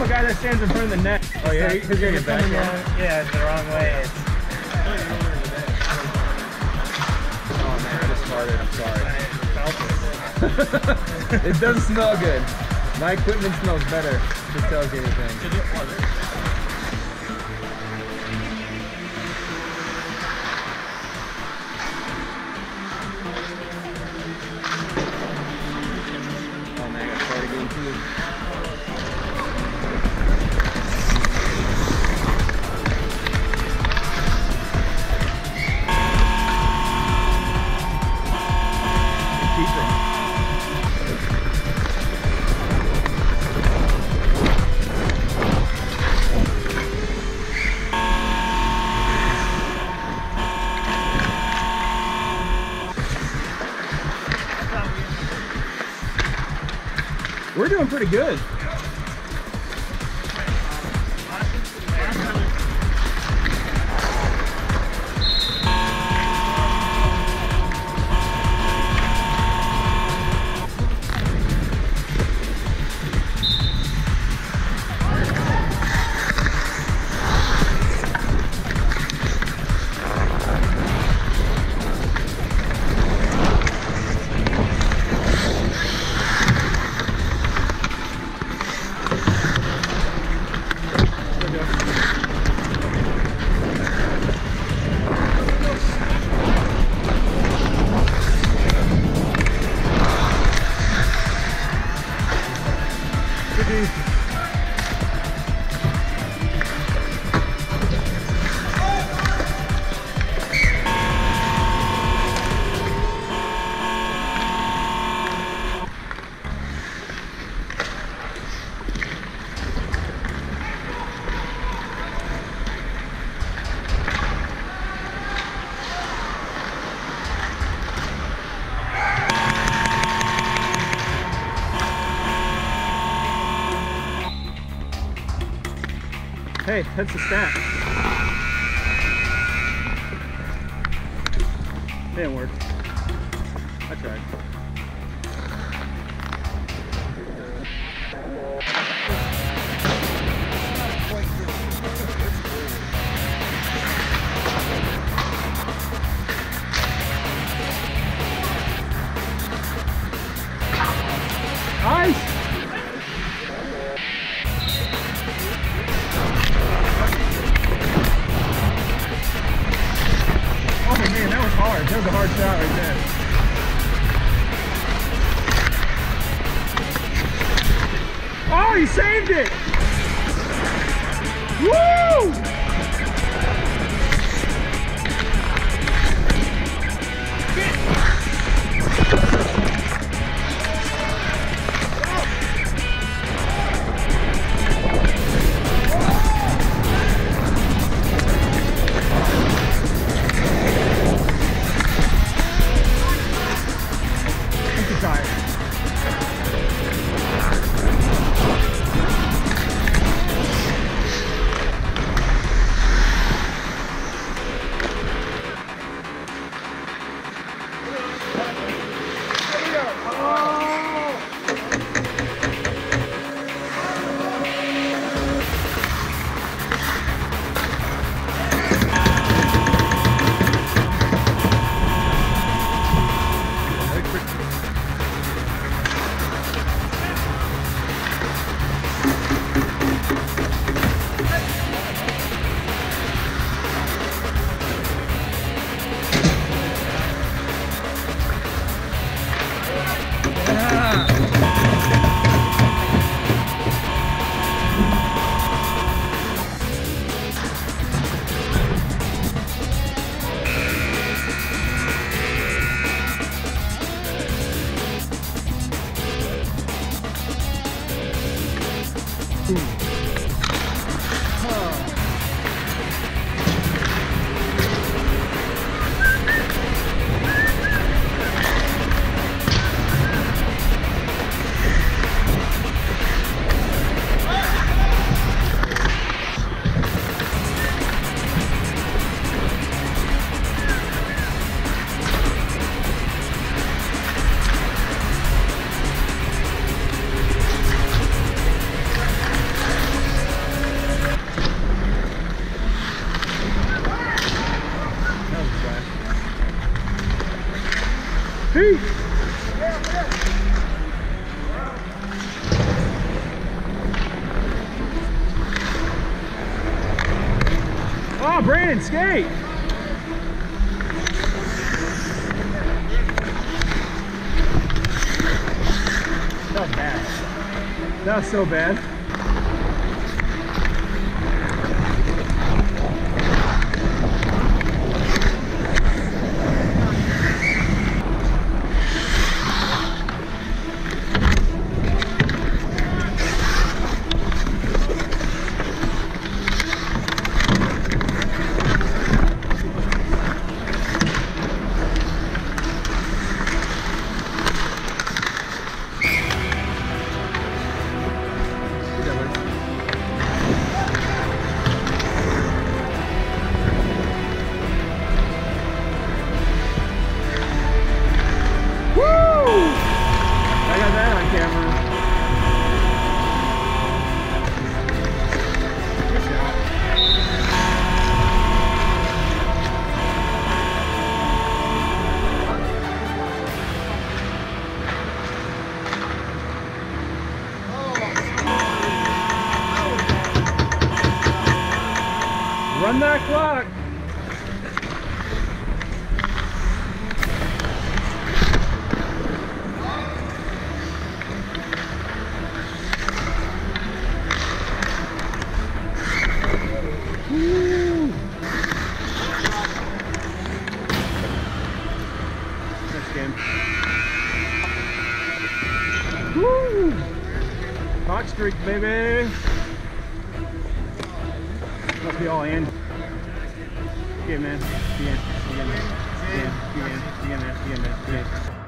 I'm a guy that stands in front of the net. Oh yeah, So because you're you're back. yeah. Yeah, it's the wrong way. It's, Oh man, I just farted. I'm sorry. It. it doesn't smell good. My equipment smells better. If it tells you anything. Doing pretty good. Hey, that's the stat. Didn't work. I tried. Oh, he saved it! Woo! Ooh. Oh, Brandon, skate! That was bad. That was so bad. Game. Woo! Hot streak, baby. Must be all in. bien, bien, bien, bien, bien, bien, bien, bien.